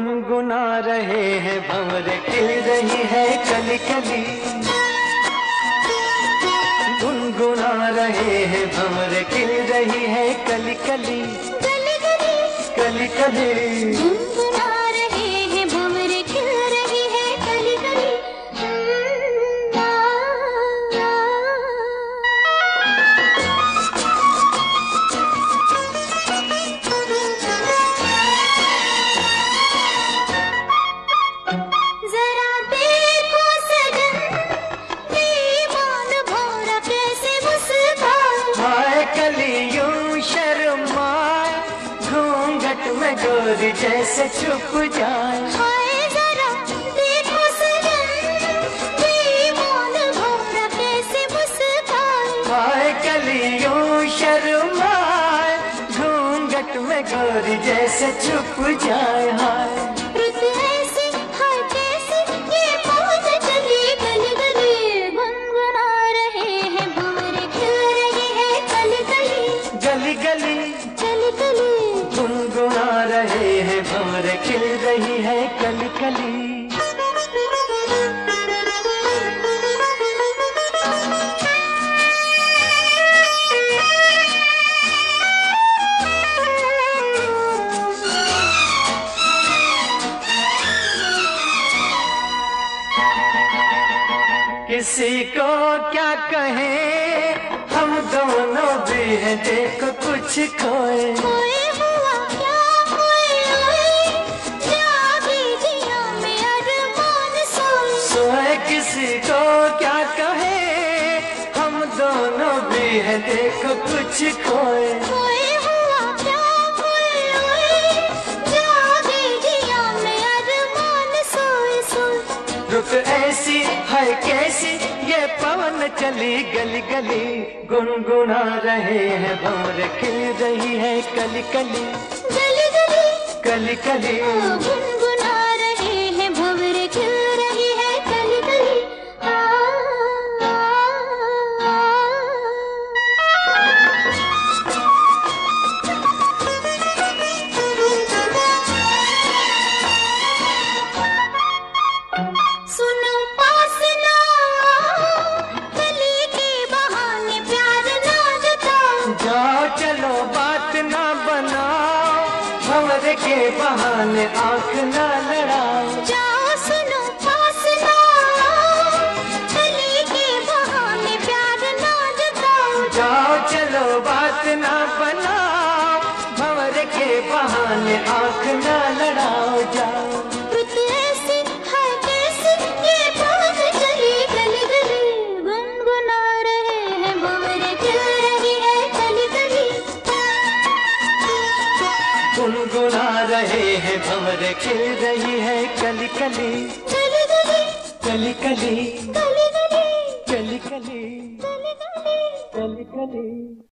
रहे हैं भंवर खिल रही है कली कली गुनगुना रहे हैं भंवर खिल रही है कली कली। कली कली। में कैसे जैसे छुप जाए। शर्मा घूंघट में गोरी जैसे छुप जाए। हाय। रहे हैं, भंवर खिल रही है कली कली। किसी को क्या कहें, हम दोनों भी हैं देखो कुछ खोए। को क्या कहे? हम दोनों भी है देखो कुछ खोए। कोई ऐसी है कैसी? ये पवन चली गली गली। गुनगुना रहे हैं भंवर खिल रही है कली कली। गली गली। कली कली। भंवर के बहाने आँख ना लड़ाओ। जाओ सुनो पास ना गली के बहाने प्यार ना जताओ। जाओ चलो बात ना बनाओ। भंवर के बहाने आँख ना हैं भंवर खिल रही है कली कली। कली कली। कली कली। कली कली।